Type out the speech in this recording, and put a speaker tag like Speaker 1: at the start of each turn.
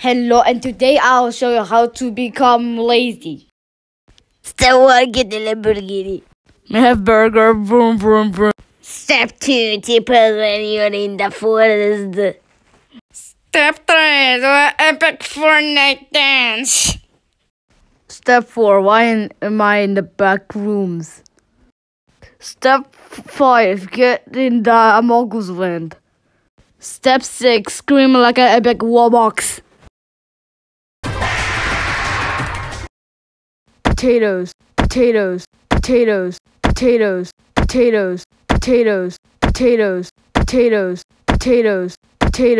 Speaker 1: Hello, and today I'll show you how to become lazy.
Speaker 2: Step one, get the Lamborghini.
Speaker 1: Have burger, vroom, vroom, vroom.
Speaker 2: Step two, tip when you're in the forest.
Speaker 3: Step 3 Do an epic Fortnite dance.
Speaker 1: Step 4 Why am I in the back rooms? Step 5 Get in the Amogus land. Step 6 Scream like an epic Warbox. Potatoes, potatoes, potatoes, potatoes, potatoes, potatoes, potatoes, potatoes, potatoes, potatoes.